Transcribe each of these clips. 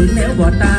บุญแล้วบ่ตา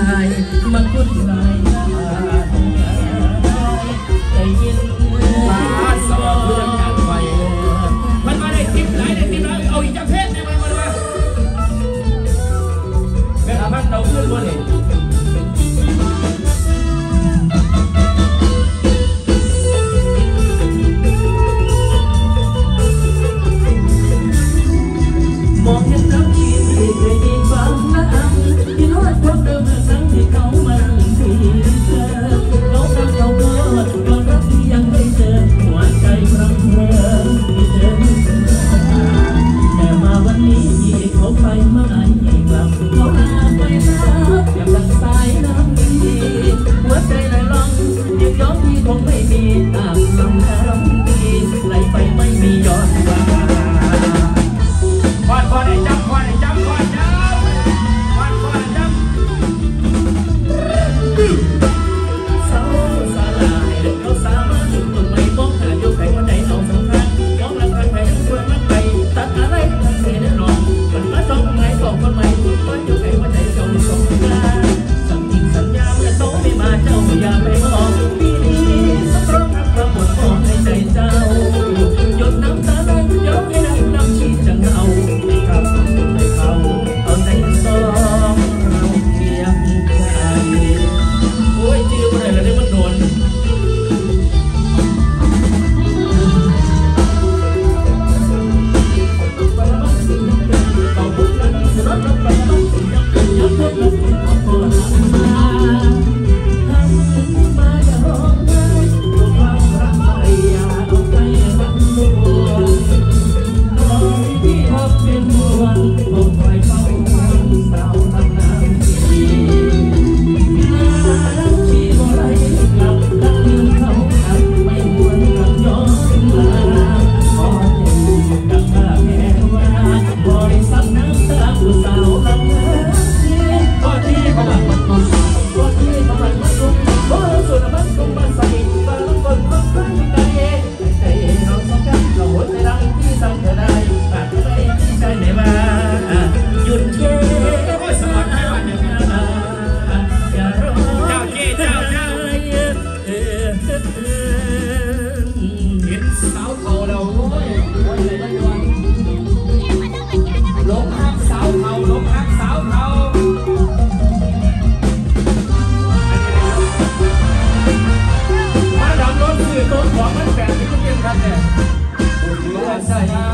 ใส่มา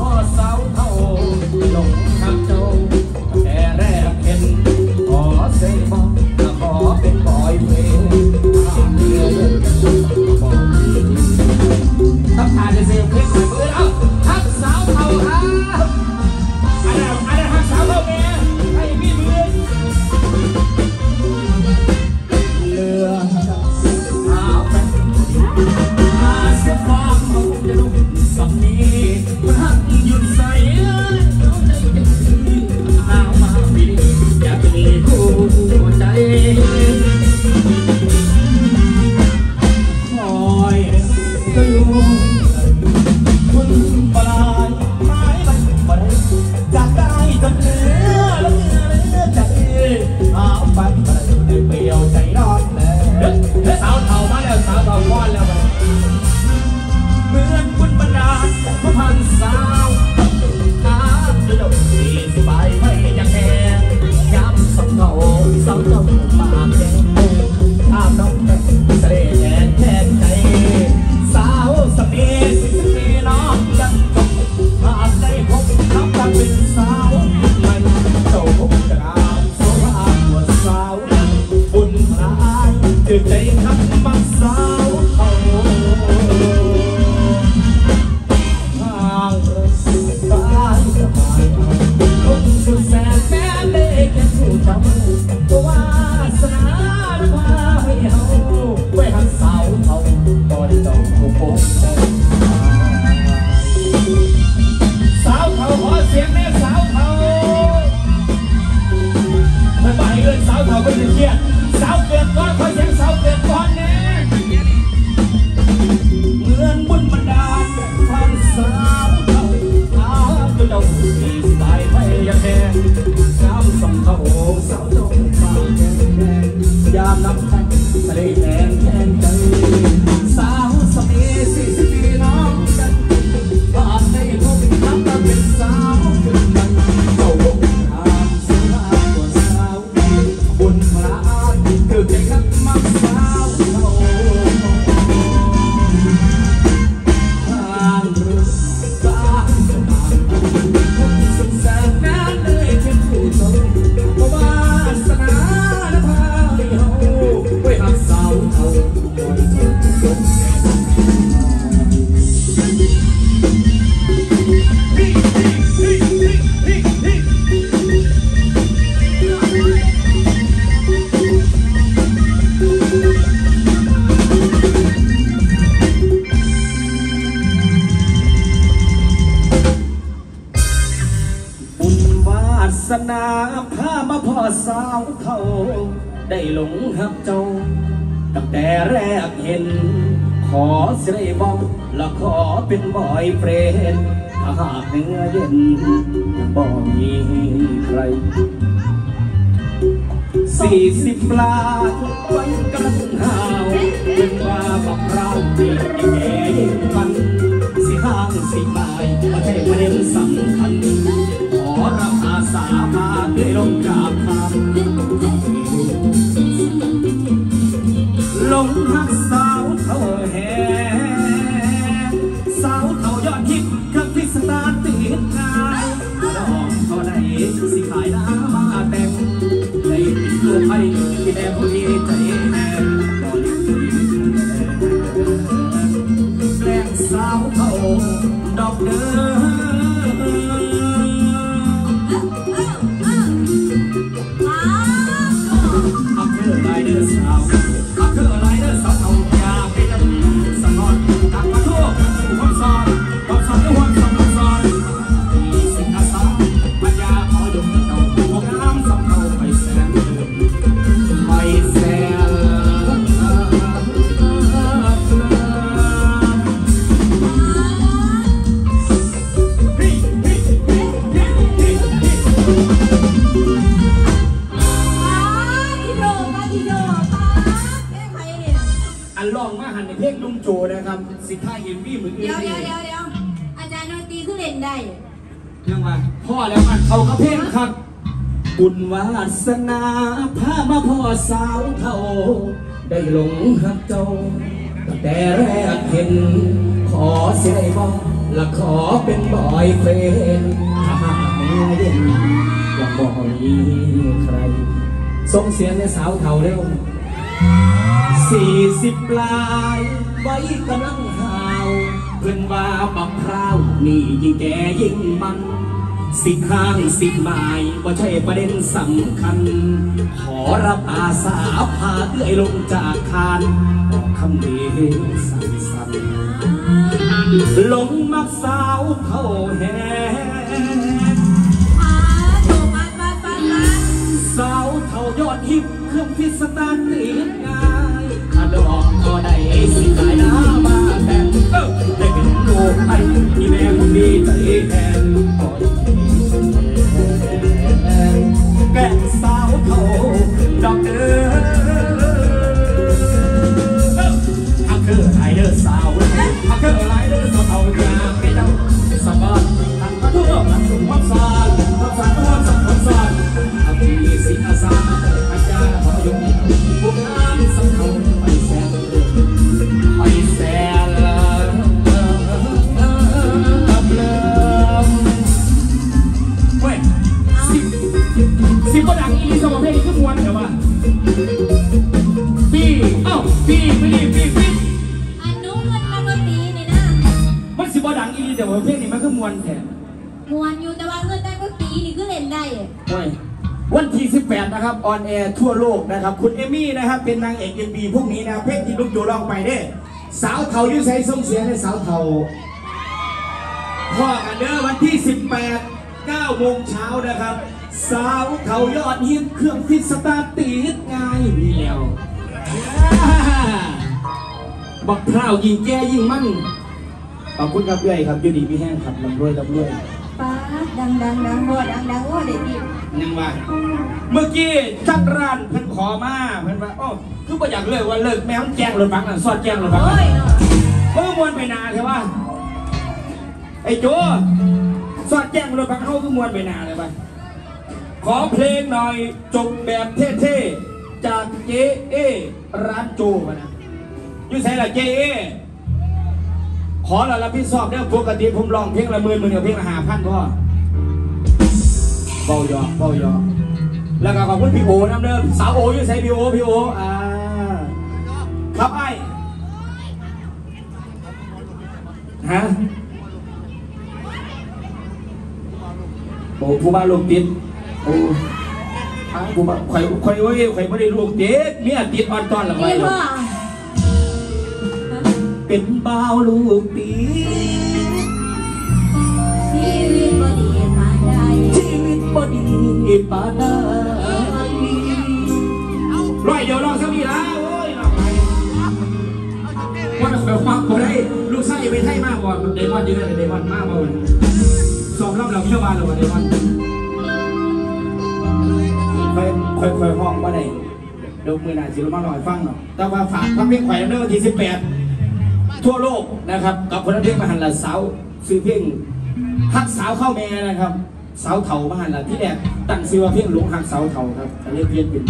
พ่อสาวเท่าหลง Perhaps you decide เจ้าที่สายไปยังแพ้น้ำส่งเขาาสนาพามาพ่อสาวเขาได้หลงหักเจ้า ตั้งแต่แรกเห็น ขอสิบอกและขอเป็นบอยเฟรนถ้าหากเนื้อเย็นบ่มีใครสี่สิบปลาไว้กำลังหาวเป็นว่าบอกเราดีแก่ยิ่งกันสิห้างสิบายประเทศประเด็นสำคัญขอรับอาสา มาด้ลงกราบทาลงหักสาวเท่าแหสาวเท่ายอดฮิตเครื่องพิสตาติดงานดอกเท่าใดสิขายน้ำมาแต่งในติดตัวไปที่แม่ผู้ดีใจแม่บริสุทธิ์แรงสาวเท่าดอกเดิอั เพลงลุงโจนะครับ สิท่าเอ็มวี่มืออื่นเดี๋ยวนี่เดี๋ยวเดี๋ยวเดี๋ยวอาจารย์ดนตรีคือเล่นได้ยังว่าพ่อแล้วมันเขากระเพลงครับ บุญวาสนาพามาพ่อสาวเขาได้หลงหักเจ้าตั้งแต่แรกเห็น ขอเสียได้บอกและขอเป็นบอยเฟรนด์ถ้าหากไม่เย็นยังบอกมีใครส่งเสียงในสาวเท่าเร็ว สี่สิบปลายไว้กำลังหาว เพื่อนว่าบักพร้าวนี่ยิ่งแก่ยิ่งมัน สิข้างสิไม้ว่าใช่ประเด็นสำคัญ ขอรับอาสาพาเอื้อยลงจากคานบอกคำเดียวสั้นๆหลงมักสาวเข้าแหงอ่าโถปัดปัดปัดปัดสาวเท่ายอดฮิปเครื่องพิสตาร์ติดง่ายถ้าดอก ก็ ทั่วโลกนะครับ คุณเอมี่นะครับเป็นนางเอกเอ็มบีพวกนี้นะเพลงที่ลูกโยร้องไปเนี่ยสาวเทายุ่ใส่ส่งเสียงให้สาวเทาพ่อกันเด้อวันที่ 18 9โมงเช้านะครับ สาวเทายอดฮิตเครื่องฟิตสตาร์ติดง่ายมีแล้วบักพร้าวยิงแก่ยิงมั่นขอบคุณครับเอื้อยครับยูดีพี่แห้งครับลำรวยลำรวย ดังดังดังบ่ดังดังโอ้เด็ดดิยังว่า เมื่อกี้ชักร้านเพิ่นขอมาเพิ่นว่าโอ้คือบ่อยากเลิกว่าเลิกแม่มันแจ้งรถบังน่ะสอดแจ้งรถบังโอ้น่ะยเนาะเพิ่มมวนไปนานใช่ป่ะไอ้โจสอดแจ้งรถบังเขาคือมวนไปนานเลยป่ะขอเพลงหน่อยจบแบบเท่ๆจากเจเอร้านโจมานะอยู่ใส่ละเจเอขอเรารับผิดชอบเด้อปกติผมร้องเพลงละหมื่นหมื่นเดียวเพลงละห้าพันพ่อ เบาหยอกเบาหยอกแล้วก็ขอบคุณพี่โอน้ำเดิมสาวโออยู่ใส่พี่โอพี่โออ่าครับไอ้ฮะโอ้ผู้บ้านลูกติดโอ้อ้าวผู้บ้านข่อยข่อยโอ้ยข่อยไม่ได้ลูกติดเมียติดอ่อนตอนหรือไงนี่ลูบ่กเป็นบ้าวลูกติด ปานใดร้อยเดียวลองสักทีละโอ้ยลองไปว่าแบบฟังบ่ได้ลูกไส้ไปไทยมากกว่าเดมอนเยอะเลยเดมอนมากกว่าวันสอบรับเราเที่ยวบ้านเราเดมอนค่อยค่อยๆห้องมาได้เดี๋ยวมือหน้าสิเรามาหน่อยฟังหน่อยแต่ว่าฝากพักเพลงไข่เรื่องวันที่18ทั่วโลกนะครับ กับคนเพลงมหันต์ละสาวซื้อเพลงหักสาวเข้าแม่นะครับ สาวเถามาหันละที่แรกตั้งชื่อว่าเพียงหลวงหักสาวเถาครับแต่เรียกเปลี่ยนเป็น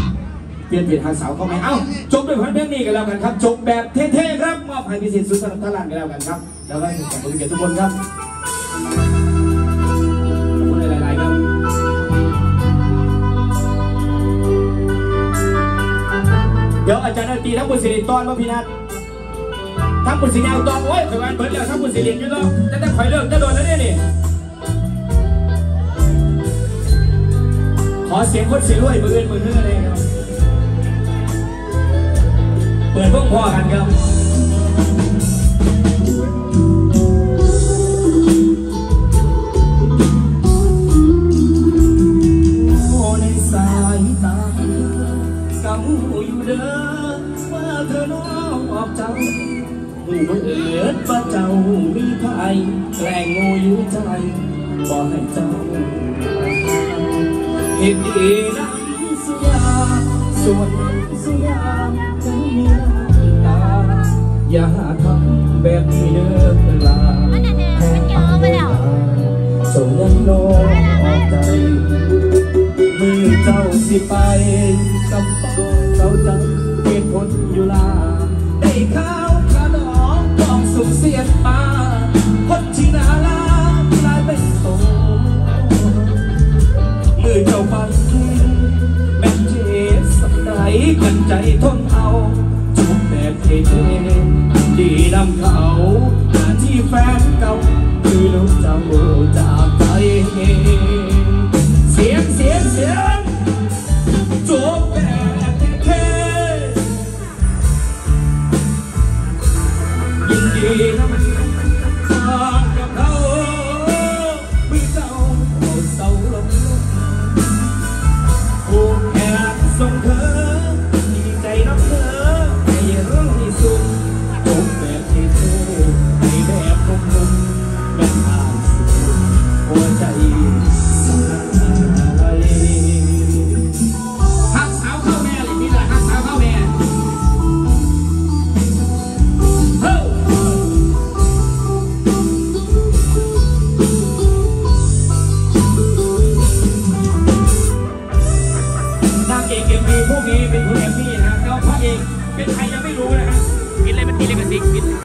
เปลี่ยนเป็นหักสาวเข้าแม่เอ้าจบด้วยเพลงนี้กันแล้วกันครับ จบแบบเท่ๆครับ มอบให้พิเศษสุดสำหรับท่านหลานกันแล้วกันครับ แล้วก็ขอบคุณแก่ทุกคนครับ ขอบคุณหลายๆครับเดี๋ยวอาจารย์ดนตรีทั้งบุญสิริตอนว่าพี่นัททั้งบุญสิริยาวตอนโอ้ยข่อยวันเปิดแล้วทั้งบุญสิริอยู่แล้วแต่แต่ข่อยเลิกจะโดนแล้วเนี่ยนี่ อเสียงคนสิรวยมืออื่นมือเนื้อเลยครับ เปิดพวกพ่อกันครับ สิไปกำปองเจ้าจังเหตุผลอยู่ลาได้ข้าวขาดองกองสุขเสียดมาคนที่น่ารักกลายเป็นโตมือเจ้าฟังแม่นเจ็บสักใดกันใจทนเอาจุบแบบเท่ๆดีนำเขาหน้าที่แฟนเก่าคือลูกเจ้าจากใจเสียงเสียงเสียง